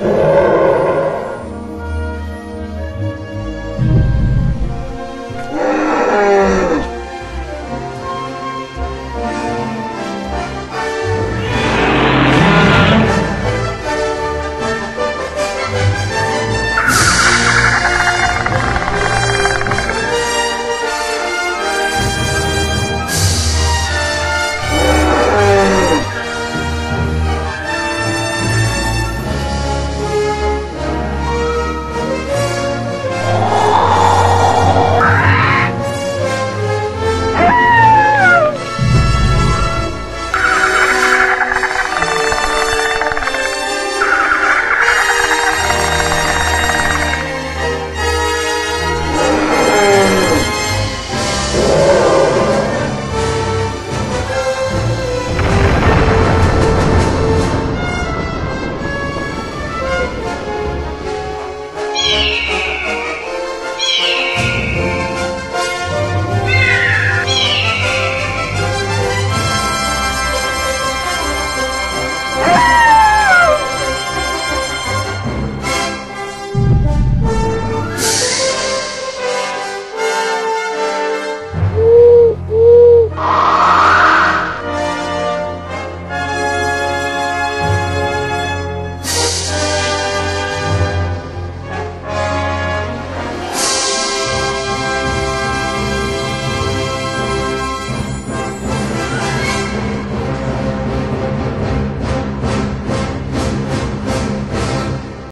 you.